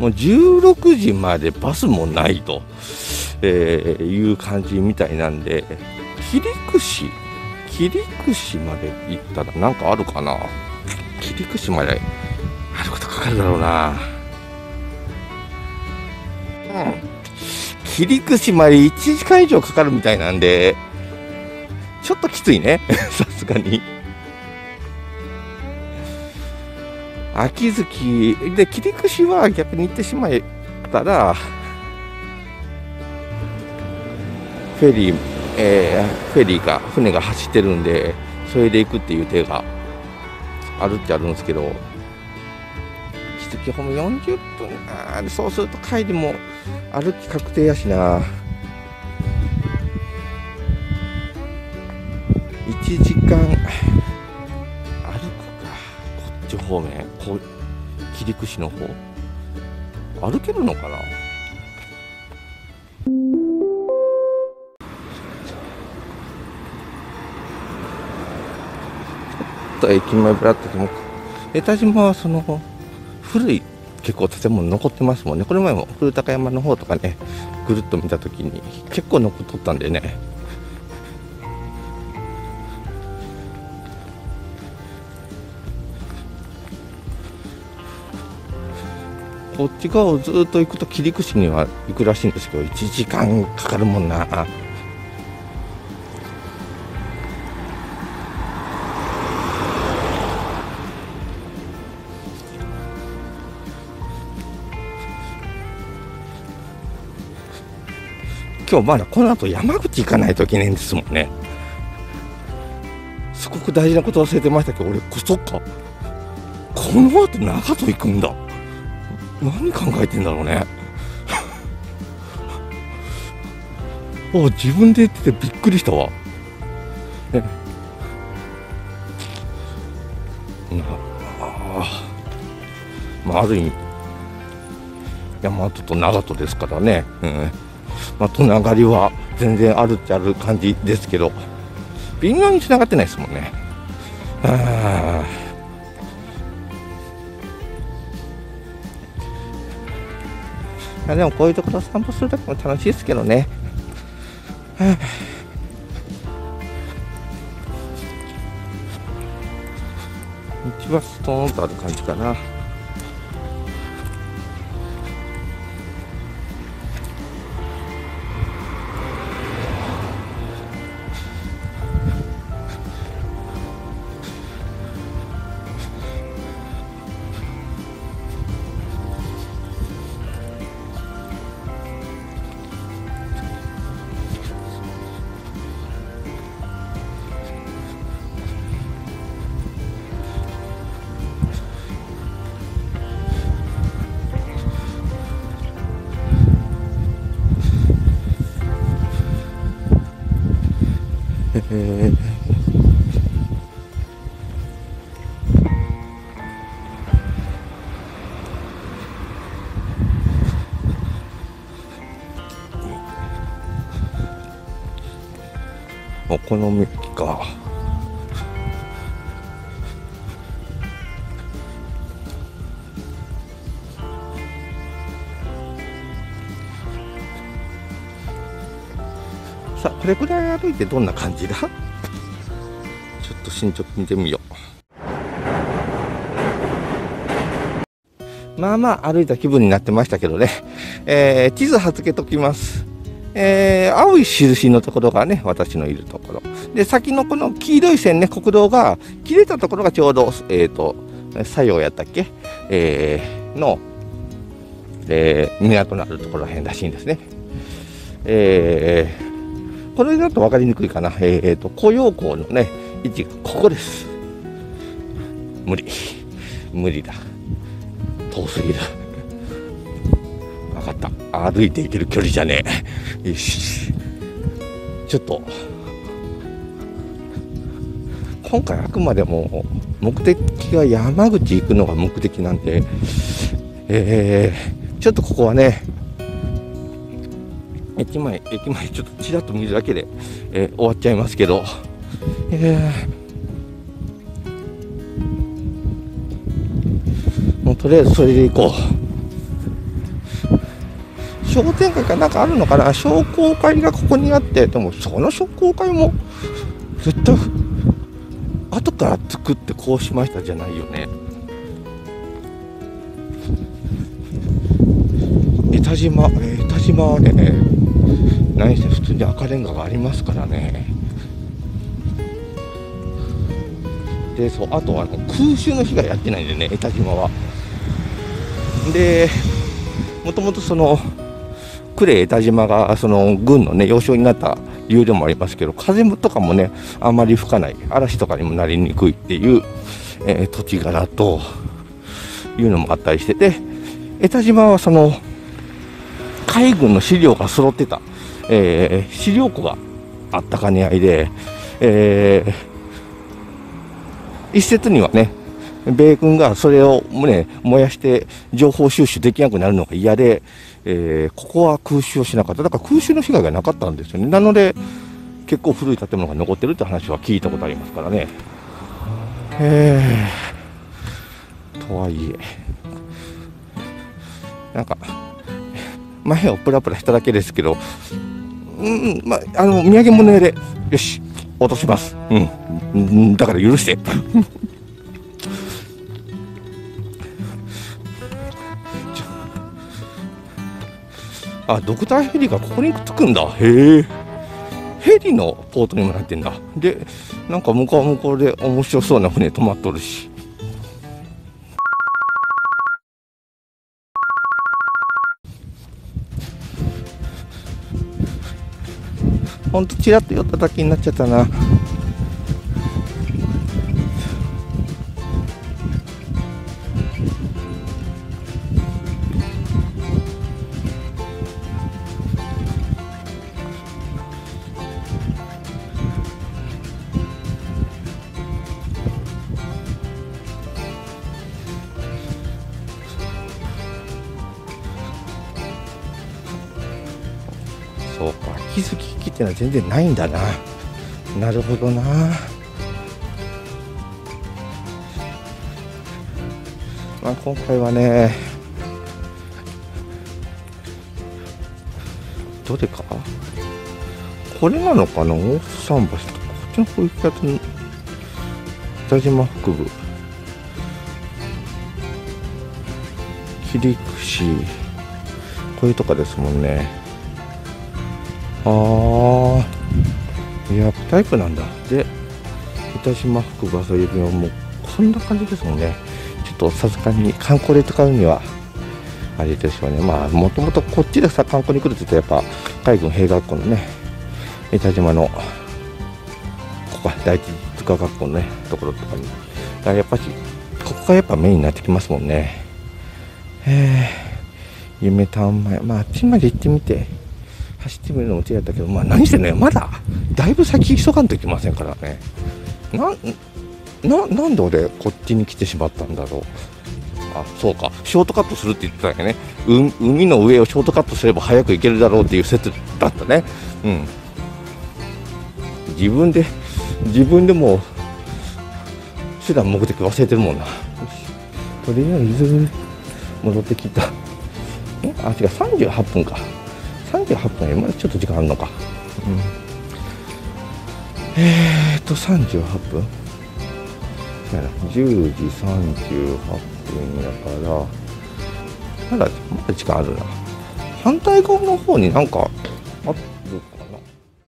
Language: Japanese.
もう16時までバスもないと、えー、いう感じみたいなんで、切り口、切り口まで行ったらなんかあるかな？切り口まで歩くとかかるだろうな。うん。切り口まで1時間以上かかるみたいなんで、ちょっときついね。さすがに。秋月。で切り口は逆に行ってしまえたらフェリー、えー、フェリーか船が走ってるんでそれで行くっていう手があるっちゃあるんですけど木月ほんま40分。あそうすると帰りも歩き確定やしな。1時間ち方面こう切り口の方歩けるのかな？ちょっと駅前ぶらっとでも江田島はその古い結構建物残ってますもんね。これ前も古高山の方とかねぐるっと見た時に結構残っとったんでね。こっち側をずっと行くと切り口には行くらしいんですけど1時間かかるもんな。今日まだこの後山口行かないといけないんですもんね。すごく大事なこと忘れてましたけど俺そっか。この後長門行くんだ。何考えてんだろうね。あ自分で言っててびっくりしたわ。ねあまあある意味大和と長門ですからね、うん。まあ、とながりは全然あるっちゃある感じですけど微妙につながってないですもんね。ああやでもこういうところ散歩するときも楽しいですけどね。道はストーンとある感じかな。え お好みか。さあこれくらい歩いてどんな感じだ？ちょっと進捗見てみよう。まあまあ歩いた気分になってましたけどね、えー、地図貼っつけときます。えー、青い印のところがね、私のいるところ。で、先のこの黄色い線ね、国道が切れたところがちょうど、えっ、ー、と、作用やったっけ？えー、の、えー、港のあるところら辺らしいんですね。えー、これだと分かりにくいかな。えっ、ー、と、雇用校のね、位置がここです。無理。無理だ。遠すぎる。分かった。歩いていける距離じゃねえ。よし。ちょっと、今回あくまでも目的が山口行くのが目的なんで、えー、ちょっとここはね、駅前、駅前ちょっとちらっと見るだけで、えー、終わっちゃいますけど、えー、もうとりあえずそれで行こう。商店会かなんかあるのかな？商工会がここにあってでもその商工会も絶対後から作ってこうしましたじゃないよね。江田島江田島はね何せ普通に赤レンガがありますからね。でそうあとは、空襲の被害やってないんでね江田島は。でもともとその呉江田島がその軍のね要衝になった理由でもありますけど風とかもねあまり吹かない嵐とかにもなりにくいっていう、えー、土地柄というのもあったりしてて江田島はその海軍の資料が揃ってた、えー、資料庫があった兼ね合いで、えー、一説にはね米軍がそれを、ね、燃やして情報収集できなくなるのが嫌で、えー、ここは空襲をしなかった。だから空襲の被害がなかったんですよね。なので、結構古い建物が残ってるって話は聞いたことありますからね。えー、とはいえ、なんか、前をプラプラしただけですけど、うん、まあ、あの、土産物屋で、よし、落とします。うん。だから許して。あ、ドクターヘリがここにくっつくんだ。へえ。ヘリのポートにもなってんだ。で、なんか向こう向こうで面白そうな船止まっとるし。ほんとちらっと寄っただけになっちゃったな。づき機ってのは全然ないんだな。なるほどな。まあ今回はねどれか？これなのかな？大桟橋とこっちの方行くやつに北島北部。切り口。こういうとこですもんね。ああ、いや、タイプなんだ。で、板島福ガソリンはもこんな感じですもんね。ちょっとさすがに観光で使うには、あれですよね。まあ、もともとこっちでさ、観光に来るって言うとやっぱ、海軍兵学校のね、板島の、ここ第一図科学校のね、ところとかに。だからやっぱし、ここがやっぱメインになってきますもんね。えー、夢タウン前、まあ、あっちまで行ってみて、走ってみるのも手やったけど、まあ何してね、まだ、だいぶ先急がんといけませんからね。な、な、なんで俺、こっちに来てしまったんだろう。あ、そうか。ショートカットするって言ってたんやね。海の上をショートカットすれば早く行けるだろうっていう説だったね。うん。自分で、自分でも手段目的忘れてるもんな。とりあえず、戻ってきた。え？あ、違う、38分か。38分まだちょっと時間あるのか、うん、えー、っと38分やな。10時38分やからまだまだ時間あるな。反対側の方になんか